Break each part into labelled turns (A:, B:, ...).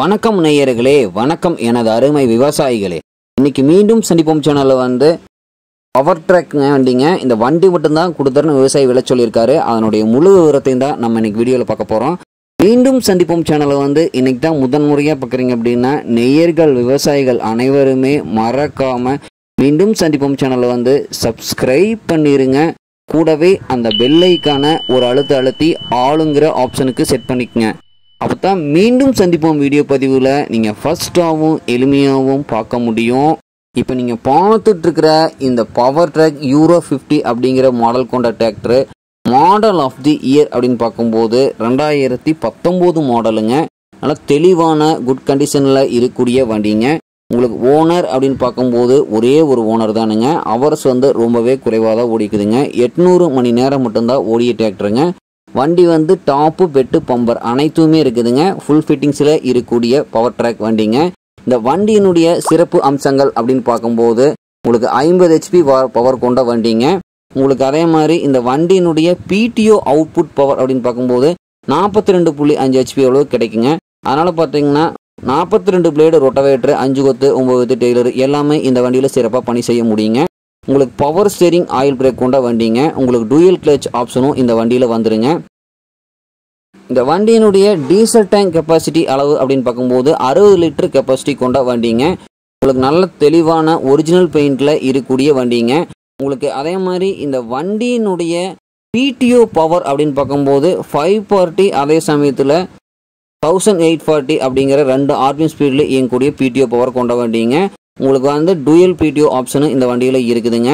A: வணக்கம் நேயர்களே வணக்கம் எனது அருமை விவசாயிகளே. இன்னைக்கு மீண்டும் சந்திப்போம் சேனலில் வந்து பவர் ட்ராக் வண்டிங்க. இந்த வண்டி மட்டும்தான் கொடுத்துருன்னு விவசாயி விலை சொல்லியிருக்காரு. அதனுடைய முழு விவரத்தையும் தான் நம்ம இன்னைக்கு வீடியோவில் பார்க்க போகிறோம் மீண்டும் சந்திப்போம் சேனலை வந்து இன்னைக்கு தான் முதன் முறையாக பார்க்குறீங்க அப்படின்னா நெய்யர்கள் விவசாயிகள் அனைவருமே மறக்காம மீண்டும் சந்திப்போம் சேனலை வந்து சப்ஸ்கிரைப் பண்ணிடுங்க கூடவே அந்த பெல்லைக்கான ஒரு அழுத்த அழுத்தி ஆளுங்கிற ஆப்ஷனுக்கு செட் பண்ணிக்கங்க. அப்போ தான் மீண்டும் சந்திப்போம் வீடியோ பதிவில். நீங்கள் ஃபஸ்ட்டாகவும் எளிமையாகவும் பார்க்க முடியும். இப்போ நீங்கள் பார்த்துட்ருக்கிற இந்த பவர் ட்ராக் யூரோ ஃபிஃப்டி அப்படிங்கிற மாடல் கொண்ட tractor model of the year அப்படின்னு பார்க்கும்போது ரெண்டாயிரத்தி பத்தொம்போது மாடலுங்க நல்லா தெளிவான குட் கண்டிஷனில் இருக்கக்கூடிய வண்டிங்க. உங்களுக்கு ஓனர் அப்படின்னு பார்க்கும்போது ஒரே ஒரு ஓனர் தானுங்க. அவர்ஸ் வந்து ரொம்பவே குறைவாக தான் ஓடிக்குதுங்க. எட்நூறு மணி நேரம் மட்டும்தான் ஓடிய டிராக்டருங்க வண்டி வந்து டாப்பு பெட்டு பம்பர் அனைத்துமே இருக்குதுங்க. ஃபுல் ஃபிட்டிங்ஸில் இருக்கக்கூடிய பவர் ட்ராக் வண்டிங்க. இந்த வண்டியினுடைய சிறப்பு அம்சங்கள் அப்படின்னு பார்க்கும்போது உங்களுக்கு ஐம்பது ஹெச்பி பவர் கொண்ட வண்டிங்க. உங்களுக்கு அதே மாதிரி இந்த வண்டியினுடைய பிடிஓ அவுட்புட் பவர் அப்படின்னு பார்க்கும்போது நாற்பத்தி ரெண்டு புள்ளி அஞ்சு ஹெச்பி அளவு கிடைக்குங்க. அதனால் பார்த்தீங்கன்னா நாற்பத்தி ரெண்டு பிளேடு ரொட்டவேட்டர் அஞ்சு கொத்து ஒம்பது கொத்து டெய்லர் எல்லாமே இந்த வண்டியில் சிறப்பாக பணி செய்ய முடியுங்க. உங்களுக்கு பவர் ஸ்டேரிங் ஆயில் பிரேக் கொண்ட வண்டிங்க. உங்களுக்கு டூயல் கிளச் ஆப்ஷனும் இந்த வண்டியில் வந்துருங்க. இந்த வண்டியினுடைய டீசல் டேங்க் கெப்பாசிட்டி அளவு அப்படின்னு பார்க்கும்போது அறுபது லிட்டர் கெப்பாசிட்டி கொண்ட வண்டிங்க. உங்களுக்கு நல்ல தெளிவான ஒரிஜினல் பெயிண்டில் இருக்கக்கூடிய வண்டிங்க. உங்களுக்கு அதே மாதிரி இந்த வண்டியினுடைய பிடிஓ பவர் அப்படின்னு பார்க்கும்போது ஃபைவ் ஃபார்ட்டி அதே சமயத்தில் தௌசண்ட் எயிட் ஃபார்ட்டி அப்படிங்கிற ரெண்டு ஆர்பிஎம் ஸ்பீடில் இயங்கக்கூடிய பிடிஓ பவர் கொண்ட வண்டிங்க. உங்களுக்கு வந்து டூயல் பிடிஓ ஆப்ஷனும் இந்த வண்டியில் இருக்குதுங்க.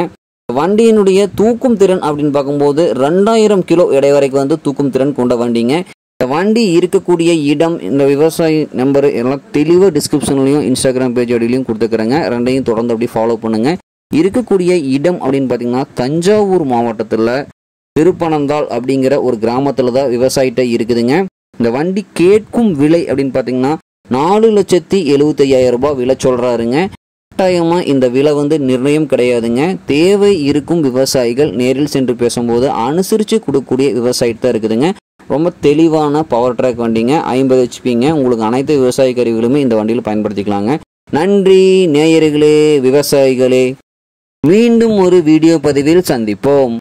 A: வண்டியினுடைய தூக்கும் திறன் அப்படின்னு பார்க்கும்போது ரெண்டாயிரம் கிலோ எடை வரைக்கும் வந்து தூக்கும் திறன் கொண்ட வண்டிங்க. இந்த வண்டி இருக்கக்கூடிய இடம் இந்த விவசாயி நம்பர் எல்லாம் தெளிவாக டிஸ்கிரிப்ஷன்லையும் இன்ஸ்டாகிராம் பேஜ் அடியிலையும் கொடுத்துக்கிறேங்க. ரெண்டையும் தொடர்ந்து அப்படி ஃபாலோ பண்ணுங்க. இருக்கக்கூடிய இடம் அப்படின்னு பார்த்தீங்கன்னா தஞ்சாவூர் மாவட்டத்தில் திருப்பனந்தாள் அப்படிங்கிற ஒரு கிராமத்தில் தான் விவசாயிட்ட இருக்குதுங்க. இந்த வண்டி கேட்கும் விலை அப்படின்னு பார்த்தீங்கன்னா நாலு லட்சத்தி எழுபத்தையாயிரம் ரூபாய் விலை சொல்கிறாருங்க கட்டாயமாக இந்த விலை வந்து நிர்ணயம் கிடையாதுங்க. தேவை இருக்கும் விவசாயிகள் நேரில் சென்று பேசும்போது அனுசரித்து கொடுக்கக்கூடிய விவசாயிட்டு தான் இருக்குதுங்க. ரொம்ப தெளிவான பவர் ட்ராக் வண்டிங்க. ஐம்பது ஹெச்பிங்க உங்களுக்கு அனைத்து விவசாய கருவிகளுமே இந்த வண்டியில் பயன்படுத்திக்கலாங்க. நன்றி நேயர்களே விவசாயிகளே. மீண்டும் ஒரு வீடியோ பதிவில் சந்திப்போம்.